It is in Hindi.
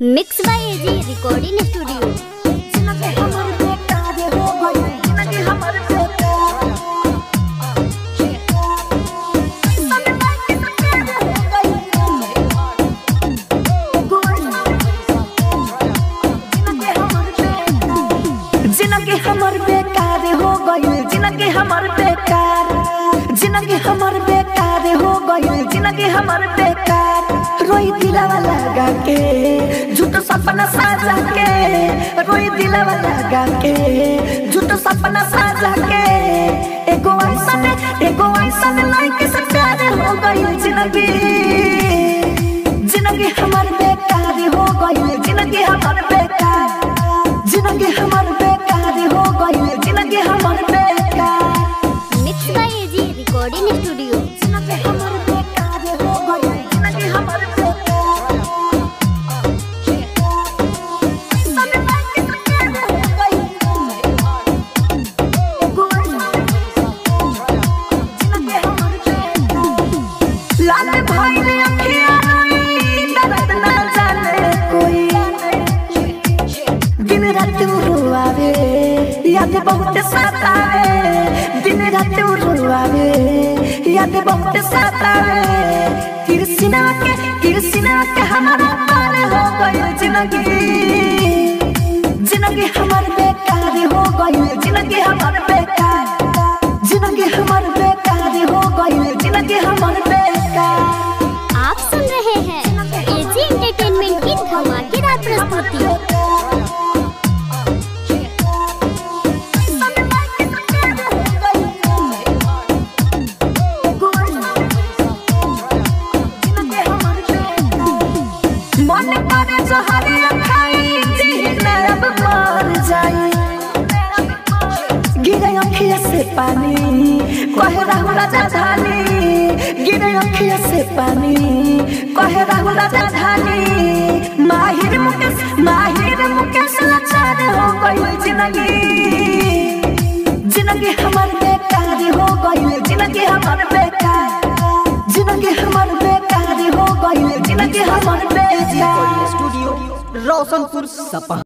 Mix by AG recording studio जिनगी हमर बेकार हो जिनगी हमर बेकार हो गइल जिनगी हमर बेकार रोई दिलवा लगा के, झूठ सपना साजा के, रोई दिलवा लगा के, झूठ सपना साजा के। एगो ऐसन एगो ऐसन लाइक से प्यार हो गइल जिनगी जिनगी हमर बेकार हो गइल जिनगी हमर बेकार। जिनगी हमर बेकार हो गइल जिनगी हमर रात रुआवे याद बहुत सतावे दिन रात रुआवे याद बहुत सतावे कृष्णा के कृष्णा हो गई ज़िंदगी ज़िंदगी हमार बेकार हो गई ज़िंदगी हमार बेकार ज़िंदगी हमार बेकार हो गई ज़िंदगी हमार बेकार रहे हैं। एजी एंटरटेनमेंट की धमाकेदार प्रस्तुति। पानी कहे राहुल राजा अखिया से पानी कहे राहुल राजा धानी, माहिर मुकेश माहिर मुकेश लाचार हो गई ज़िंदगी ज़िंदगी हमार बेकार हो गई ज़िंदगी हमार बेकार। ज़िंदगी हमार बेकार हो गई ज़िंदगी हमार बेकार। स्टूडियो, रोशनपुर, सपा।